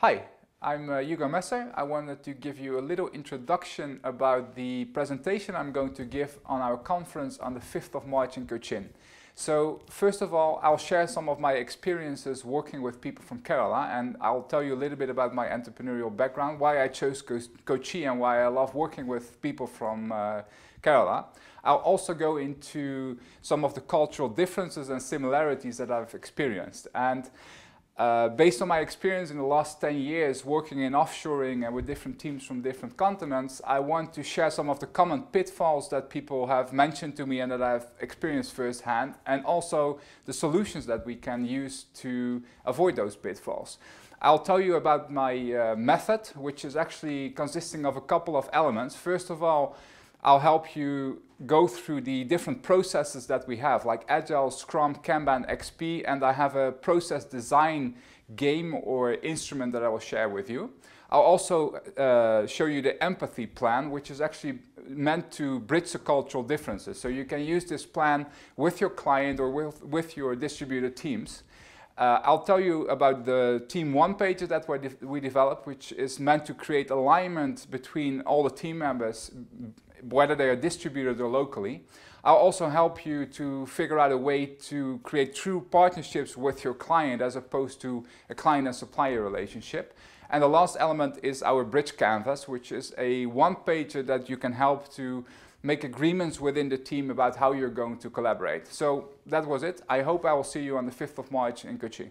Hi, I'm uh, Hugo Messer. I wanted to give you a little introduction about the presentation I'm going to give on our conference on the 5th of March in Cochin. So first of all, I'll share some of my experiences working with people from Kerala and I'll tell you a little bit about my entrepreneurial background, why I chose Co Kochi and why I love working with people from uh, Kerala. I'll also go into some of the cultural differences and similarities that I've experienced. And uh, based on my experience in the last 10 years working in offshoring and with different teams from different continents, I want to share some of the common pitfalls that people have mentioned to me and that I've experienced firsthand, and also the solutions that we can use to avoid those pitfalls. I'll tell you about my uh, method, which is actually consisting of a couple of elements. First of all, I'll help you go through the different processes that we have, like Agile, Scrum, Kanban, XP, and I have a process design game or instrument that I will share with you. I'll also uh, show you the empathy plan, which is actually meant to bridge the cultural differences. So you can use this plan with your client or with, with your distributed teams. Uh, I'll tell you about the Team One page that we, de we developed, which is meant to create alignment between all the team members whether they are distributed or locally. I'll also help you to figure out a way to create true partnerships with your client as opposed to a client and supplier relationship. And the last element is our bridge canvas, which is a one pager that you can help to make agreements within the team about how you're going to collaborate. So that was it. I hope I will see you on the 5th of March in Kochi.